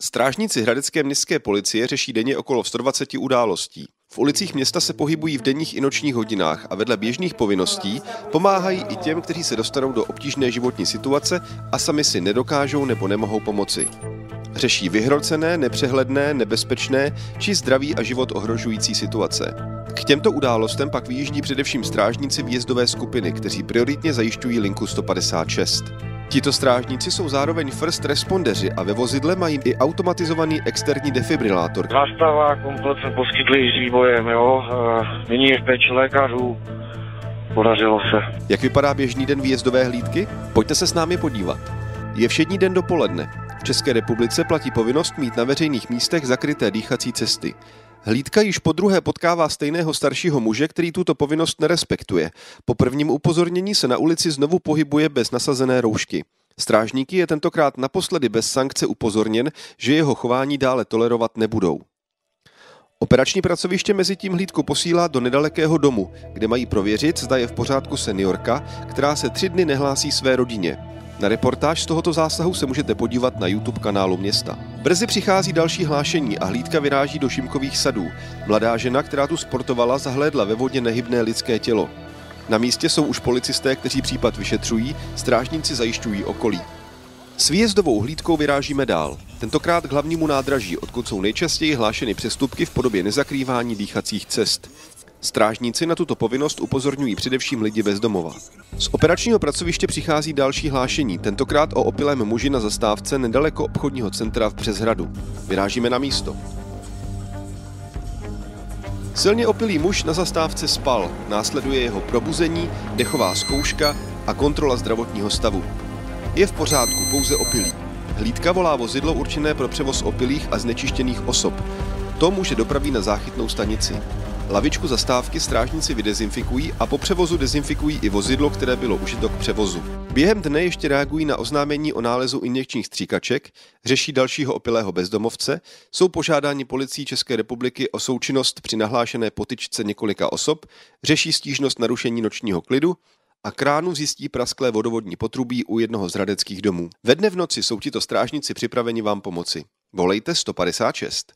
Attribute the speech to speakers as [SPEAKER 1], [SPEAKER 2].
[SPEAKER 1] Strážníci hradecké městské policie řeší denně okolo 120 událostí. V ulicích města se pohybují v denních i nočních hodinách a vedle běžných povinností pomáhají i těm, kteří se dostanou do obtížné životní situace a sami si nedokážou nebo nemohou pomoci. Řeší vyhrocené, nepřehledné, nebezpečné či zdraví a život ohrožující situace. K těmto událostem pak vyjíždí především strážníci výjezdové skupiny, kteří prioritně zajišťují linku 156. Tito strážníci jsou zároveň first respondeři a ve vozidle mají i automatizovaný externí defibrilátor.
[SPEAKER 2] Zástava komplet jsme poskytli s výbojem, jo. Nyní je v péči lékařů. Podařilo se.
[SPEAKER 1] Jak vypadá běžný den výjezdové hlídky? Pojďte se s námi podívat. Je všední den dopoledne. V České republice platí povinnost mít na veřejných místech zakryté dýchací cesty. Hlídka již po druhé potkává stejného staršího muže, který tuto povinnost nerespektuje. Po prvním upozornění se na ulici znovu pohybuje bez nasazené roušky. Strážníky je tentokrát naposledy bez sankce upozorněn, že jeho chování dále tolerovat nebudou. Operační pracoviště mezi tím hlídku posílá do nedalekého domu, kde mají prověřit, zda je v pořádku seniorka, která se tři dny nehlásí své rodině. Na reportáž z tohoto zásahu se můžete podívat na YouTube kanálu města. Brzy přichází další hlášení a hlídka vyráží do Šimkových sadů. Mladá žena, která tu sportovala, zahlédla ve vodě nehybné lidské tělo. Na místě jsou už policisté, kteří případ vyšetřují, strážníci zajišťují okolí. S výjezdovou hlídkou vyrážíme dál. Tentokrát k hlavnímu nádraží, odkud jsou nejčastěji hlášeny přestupky v podobě nezakrývání dýchacích cest. Strážníci na tuto povinnost upozorňují především lidi bezdomova. Z operačního pracoviště přichází další hlášení, tentokrát o opilém muži na zastávce nedaleko obchodního centra v Přeshradu. Vyrážíme na místo. Silně opilý muž na zastávce spal, následuje jeho probuzení, dechová zkouška a kontrola zdravotního stavu. Je v pořádku, pouze opilý. Hlídka volá vozidlo určené pro převoz opilých a znečištěných osob. To může dopraví na záchytnou stanici. Lavičku zastávky strážníci vydezinfikují a po převozu dezinfikují i vozidlo, které bylo užito k převozu. Během dne ještě reagují na oznámení o nálezu injekčních stříkaček, řeší dalšího opilého bezdomovce, jsou požádáni policií České republiky o součinnost při nahlášené potyčce několika osob, řeší stížnost narušení nočního klidu a kránu zjistí prasklé vodovodní potrubí u jednoho z radeckých domů. Ve dne v noci jsou tito strážníci připraveni vám pomoci. Volejte 156.